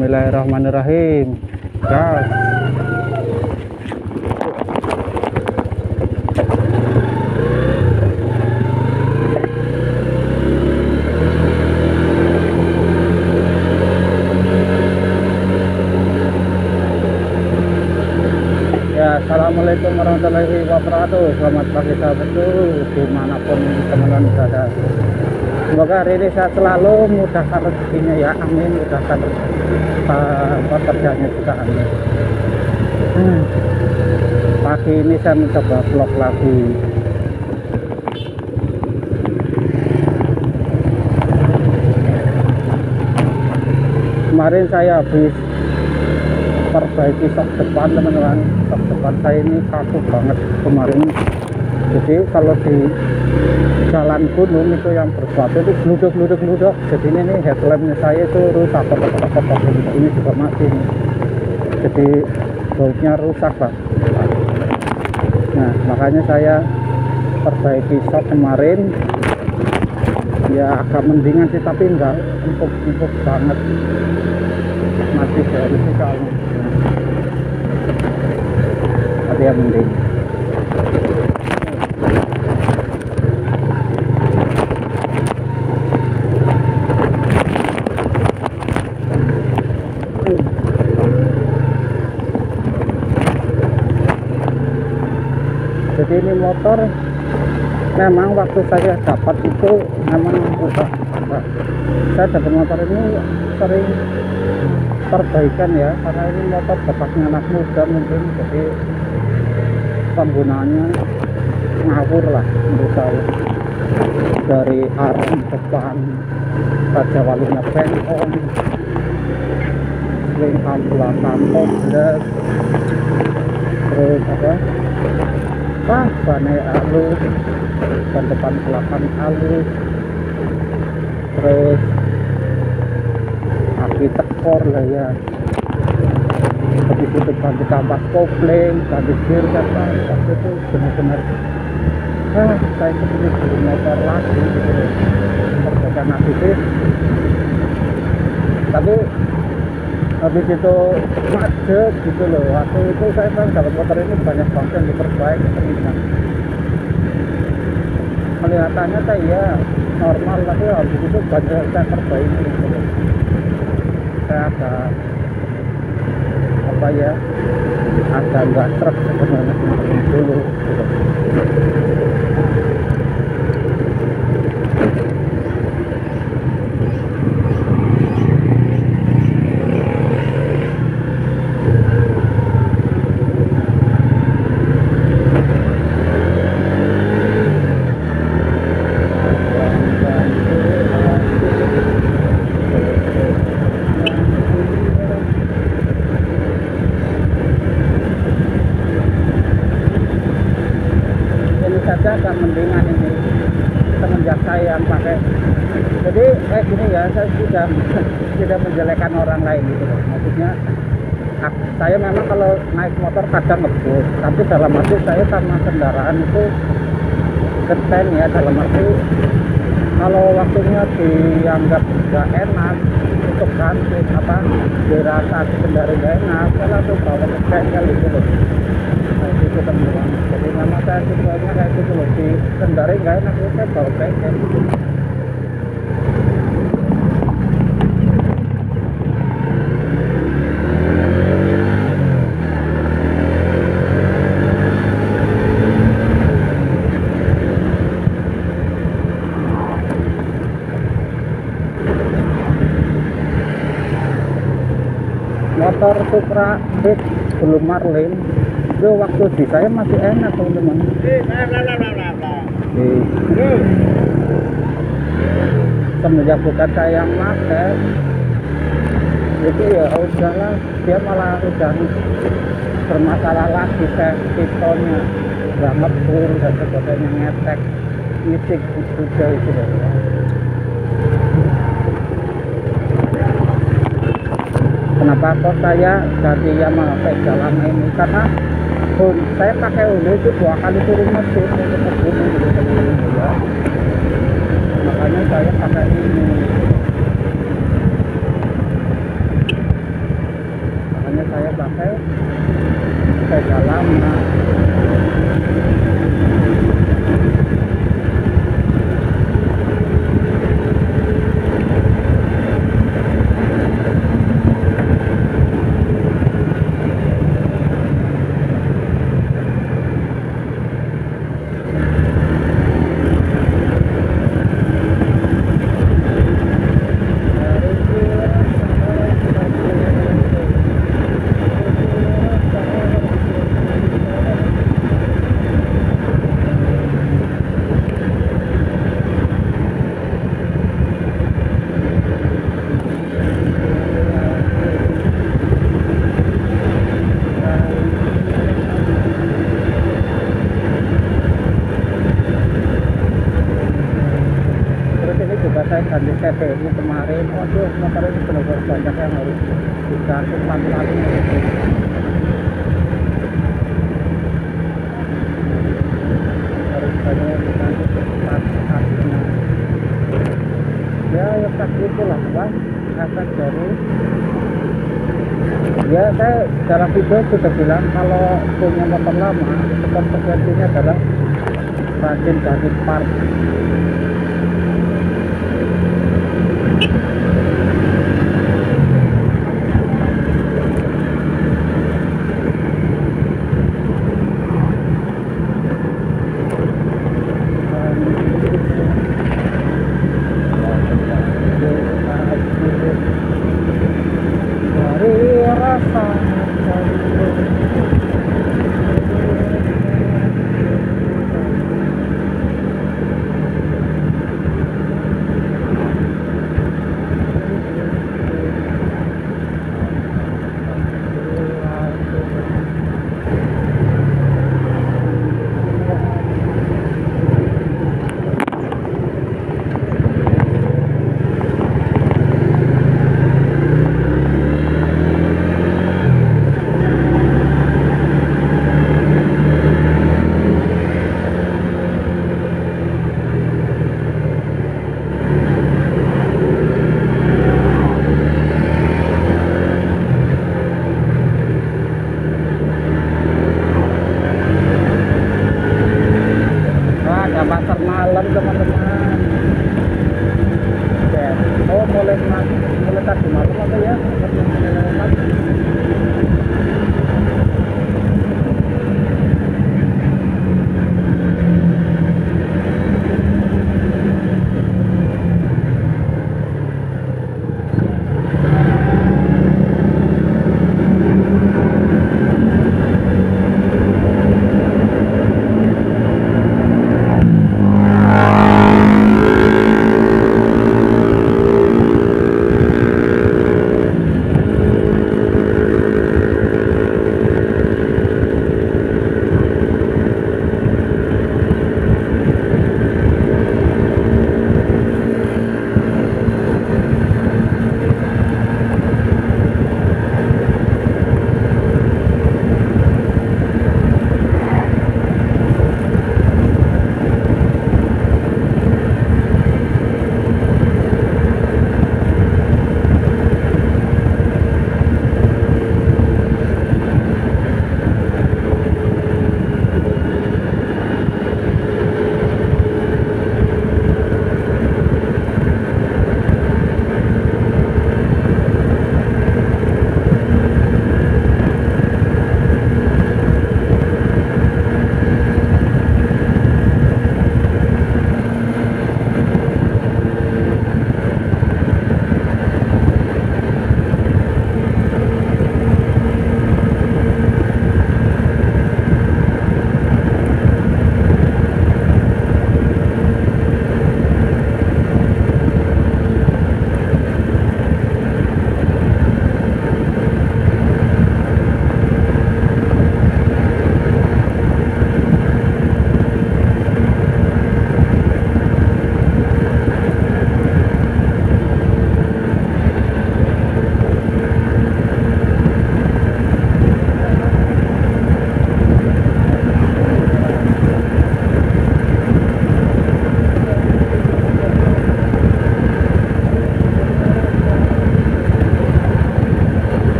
Bismillahirrahmanirrahim. Gas. Ya, Assalamualaikum warahmatullahi wabarakatuh Selamat pagi sahabatku Di mana pun teman-teman berada Semoga hari ini saya selalu mudahkan rezekinya ya Amin. Mudahkan uh, pekerjaannya juga amin. Hmm. Pagi ini saya mencoba vlog lagi. Kemarin saya habis perbaiki sok depan teman-teman. Sok depan saya ini kaku banget kemarin. Jadi kalau di jalan gunung itu yang bersuatu itu gluduk gluduk gluduk jadi ini nih headlampnya saya itu rusak kotak ini juga mati nih. jadi bautnya rusak pak. Nah makanya saya perbaiki sok kemarin. Ya agak mendingan sih tapi enggak empuk empuk banget. Masih dari sih soalnya tapi yang mending jadi ini motor memang waktu saya dapat itu memang udah saya dapat motor ini sering perbaikan ya karena ini motor bapaknya anak muda mungkin jadi penggunaannya ngawur lah menurut saya. Dari arm depan raja walinya pengkong swing arm belakang komplek terus apa ah bannya halus dan depan belakang halus terus kaki tekor lah ya. Begitu depan ditambah kopling ganti gear kata waktu itu benar-benar ah saya seperti beli motor lagi gitu. Perbaikan aktivis tapi habis itu macet gitu loh. Waktu itu saya kan dapat motor ini banyak banget yang diperbaiki ternyata kelihatannya kayak ya normal tapi habis itu banyak saya perbaiki gitu loh. Saya agak apa ya agak nggak truk sebenarnya dulu gitu. ini saja agak mendingan ini semenjak saya yang pakai jadi kayak gini ya saya sudah tidak menjelekan orang lain gitu loh maksudnya ak- saya memang kalau naik motor kadang ngebut tapi dalam arti saya sama kendaraan itu geten ya dalam arti kalau waktunya dianggap nggak enak untuk ganti apa dirasa si kendaraan nggak enak saya langsung bawa ke bengkel gitu loh. Kayak gitu teman-teman jadi memang saya situasinya kayak gitu loh. Di kendaraan nggak enak ya saya bawa bengkel. gitu motor Supra Fit belum Marlin. Itu waktu di saya masih enak teman-teman. Semenjak bukan saya yang pakai itu ya udahlah dia malah udah bermasalah lagi saya pistonnya nggak ngebul dan sebagainya ngetek ngisik juga itu kenapa kok saya jadi yang memakai jalan ini? Karena pun saya pakai ulu itu dua kali turun mesin untuk kebun gitu keliling ya. Makanya saya pakai ini. Makanya saya pakai jalan nah. lama CPU kemarin waduh motor ini benar-benar banyak yang harus diganti pelan-pelan harus banyak diganti ya ya tak itulah bang. Efek dari ya saya dalam video sudah bilang kalau punya motor lama konsekuensinya adalah rajin ganti part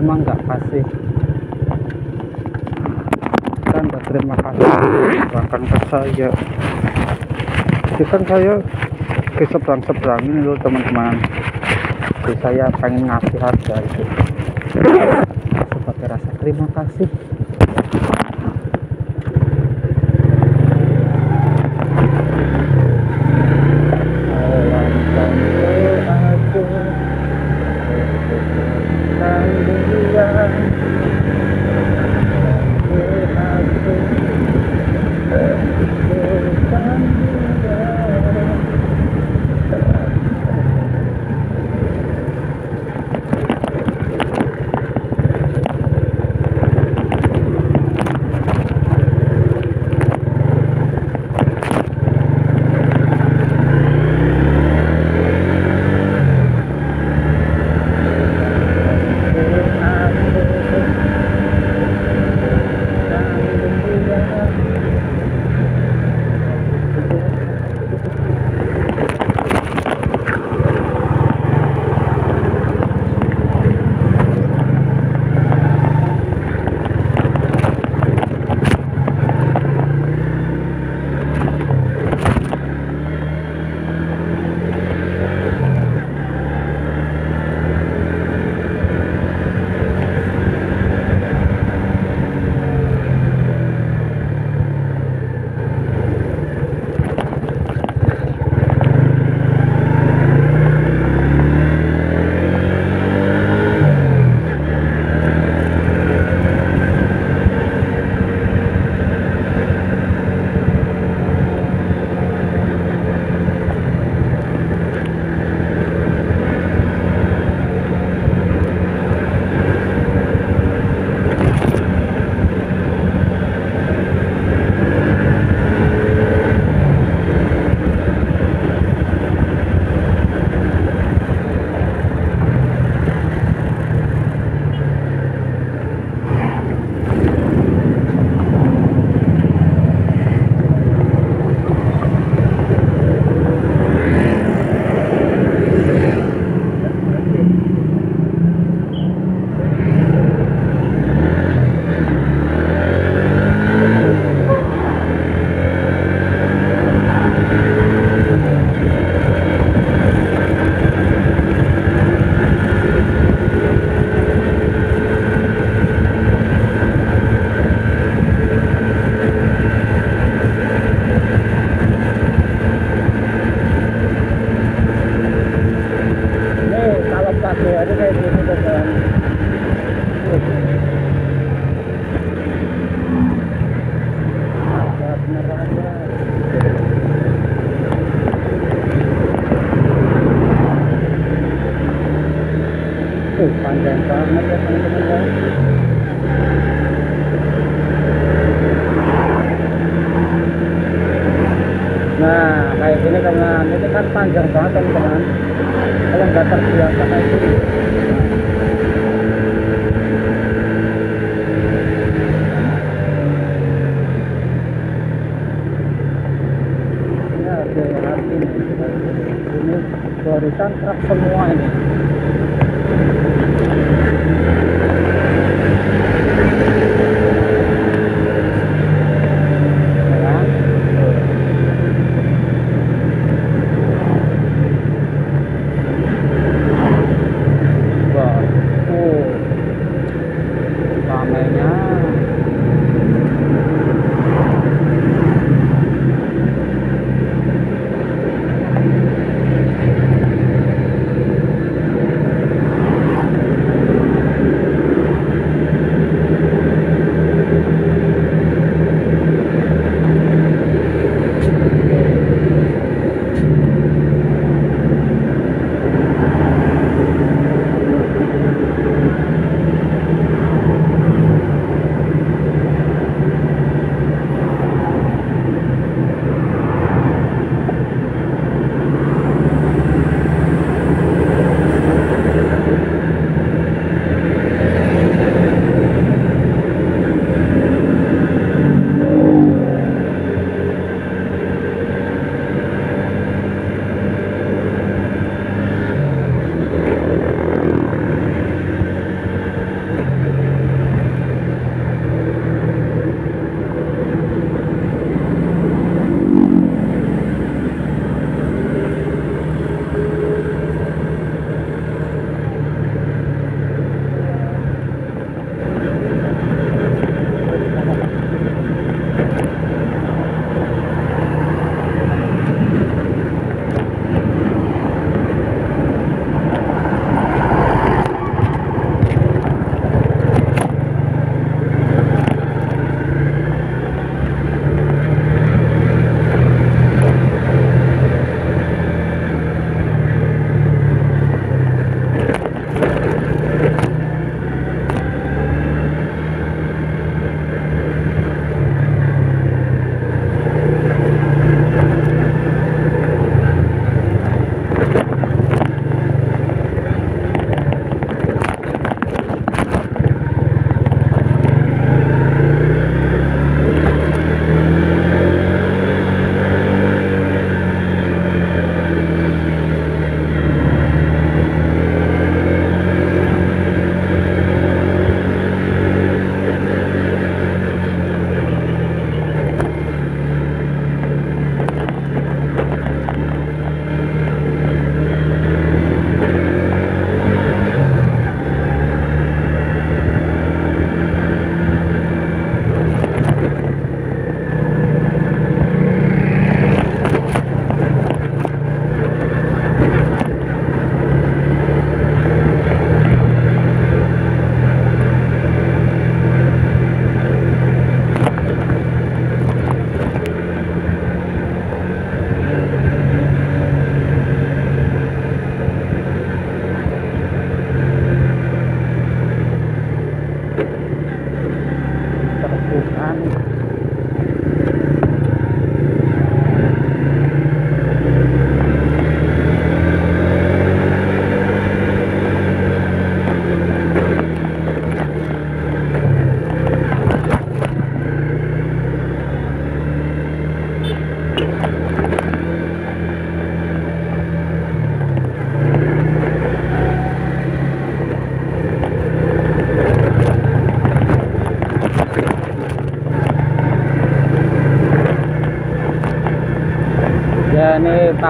lama nggak kasih. Kan terima kasih. Bahkan ke saya. Itu kan saya ke seberang seberang ini loh teman-teman saya pengen ngasih harga itu. Sebagai rasa terima kasih panjang banget teman-teman. Kalau nggak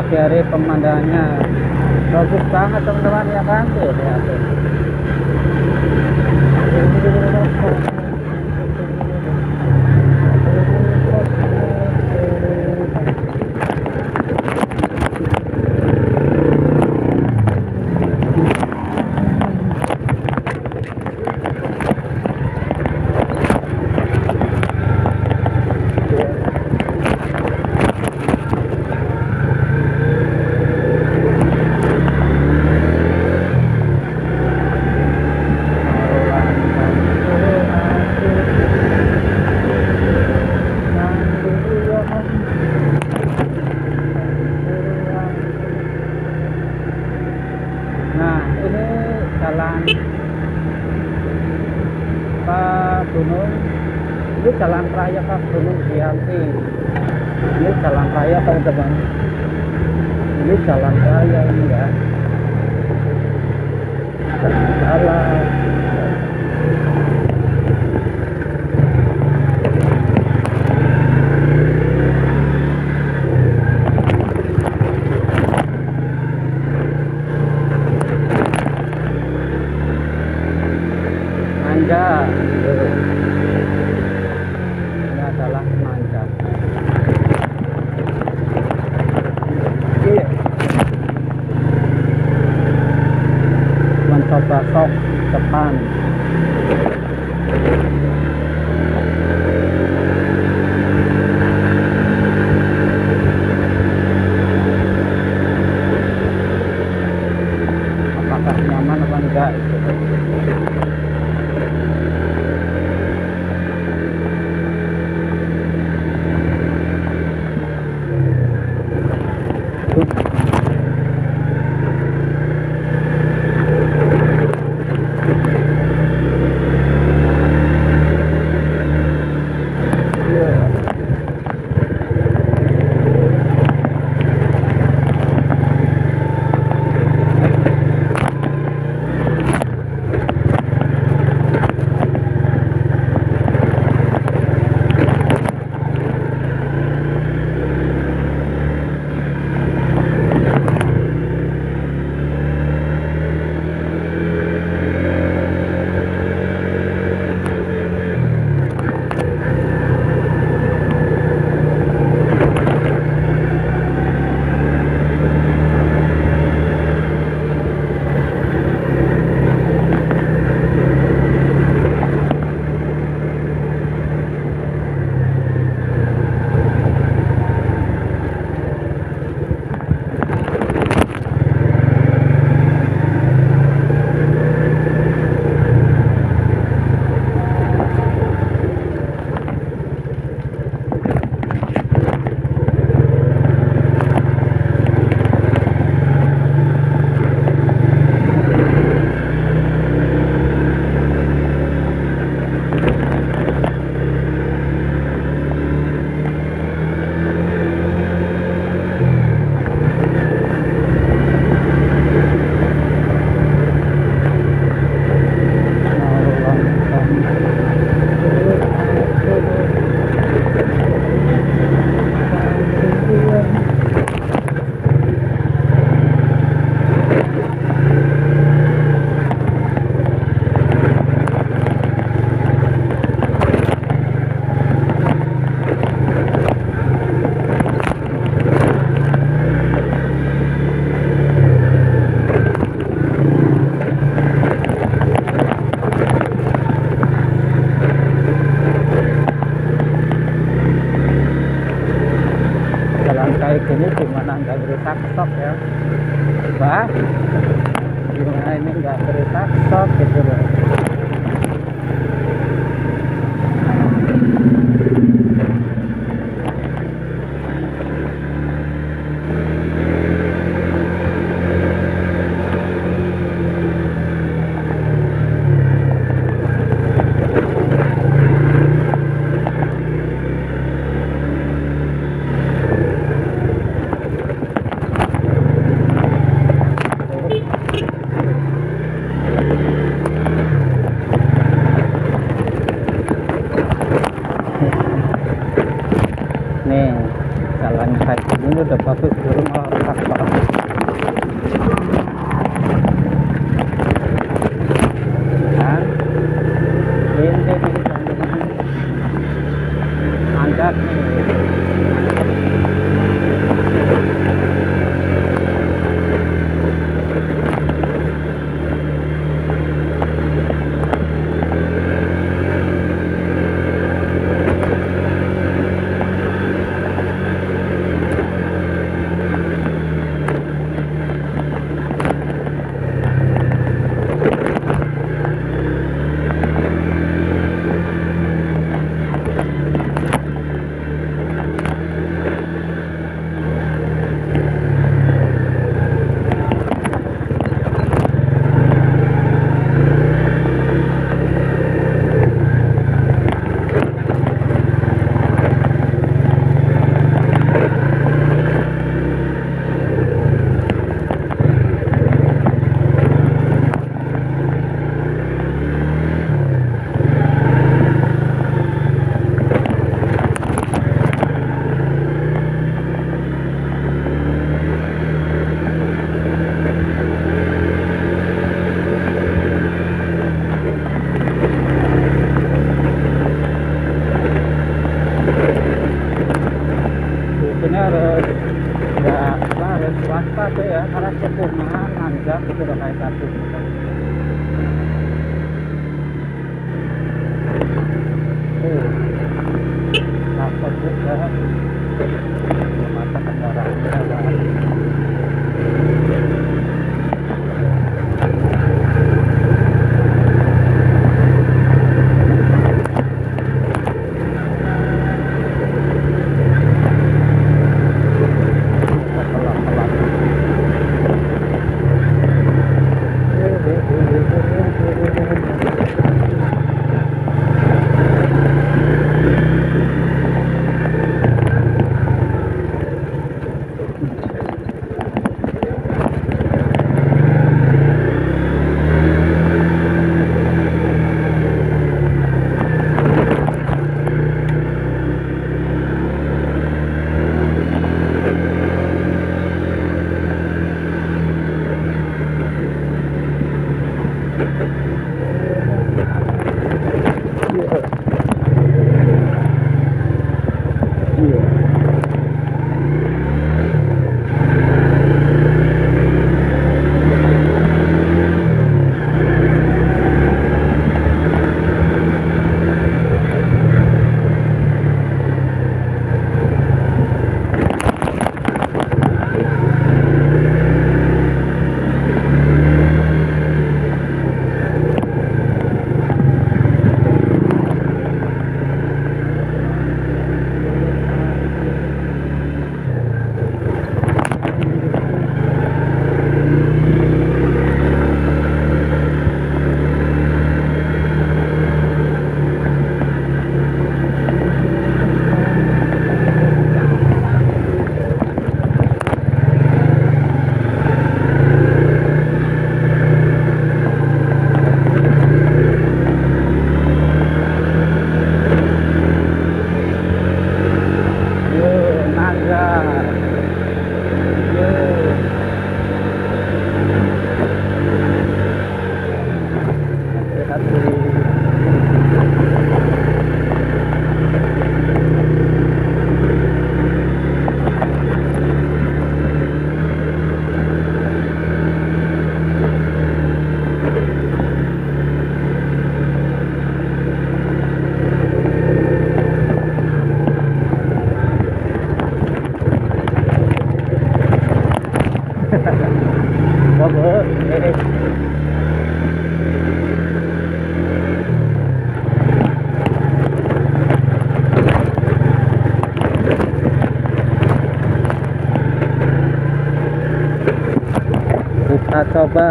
pagi hari pemandangannya bagus banget teman-teman ya kan tuh lihat tuh. Nah, ini jalan ke gunung. Ini jalan raya ke Gunung Giyanti. Ini jalan raya teman-teman. Ini jalan raya ini ya. Jalan. side.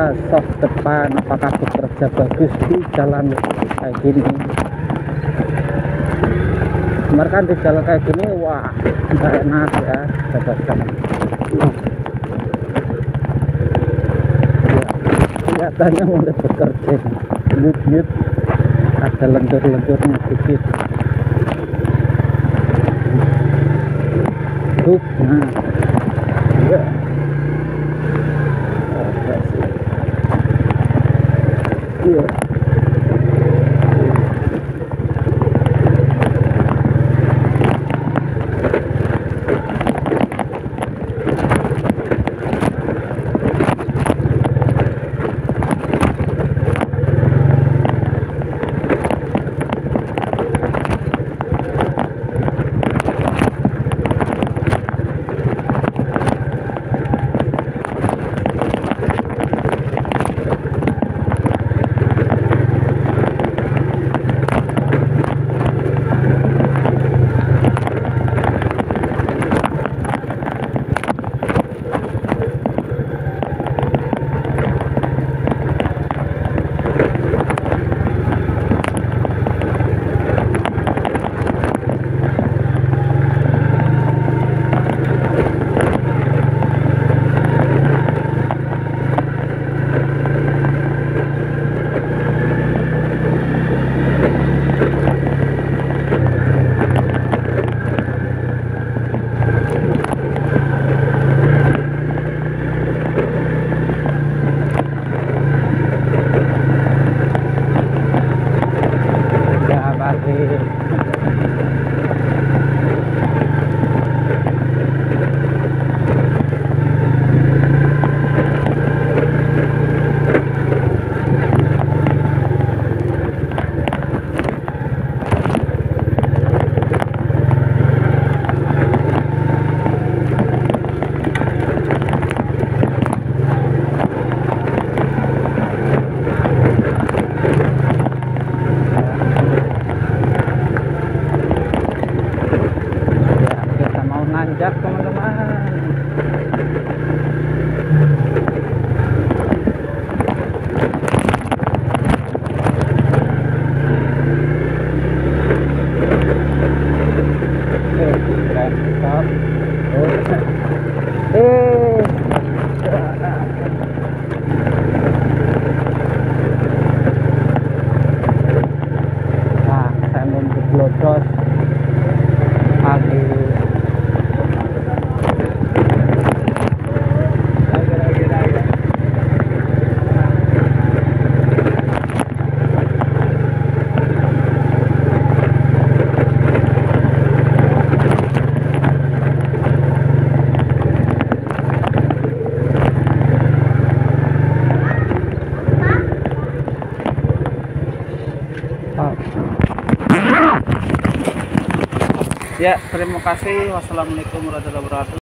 Coba soft depan apakah bekerja bagus di jalan kayak gini. Kan di jalan kayak gini, wah, nggak enak ya, sahabat sekalian. kelihatannya udah bekerja nyut-nyut ada lentur-lenturnya sedikit nah nanjak teman-teman. Ya terima kasih. Wassalamualaikum warahmatullahi wabarakatuh